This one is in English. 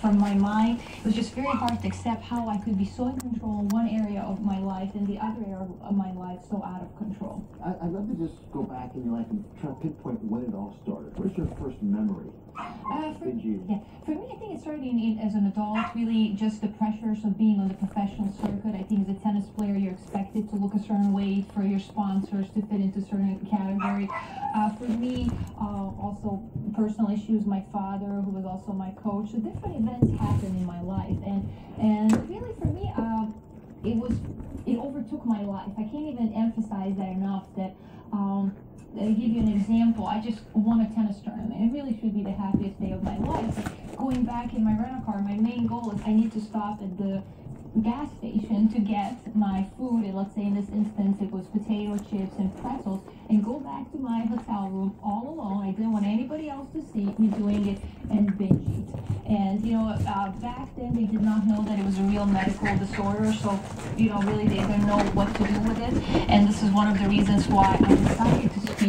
from my mind. It was just very hard to accept how I could be so in control one area of my life and the other area of my life so out of control. I, I'd love to just go back in your life and try to pinpoint when it all started. Where's your first memory? Uh, for, yeah, for me, I think it started in, in, as an adult. Really, just the pressures of being on the professional circuit. I think as a tennis player, you're expected to look a certain way for your sponsors to fit into a certain category. Uh, for me, uh, also personal issues. My father, who was also my coach. So different events happened in my life, and and really for me, uh, it was it overtook my life. I can't even emphasize that enough. That um, to give you an example, I just won a tennis tournament. It really should be the happiest day of my life. Going back in my rental car, my main goal is I need to stop at the gas station to get my food. And let's say in this instance, it was potato chips and pretzels, and go back to my hotel room all alone. I didn't want anybody else to see me doing it and binge eat. And you know, uh, back then they did not know that it was a real medical disorder, so you know, really they didn't know what to do with it. And this is one of the reasons why I decided to speak.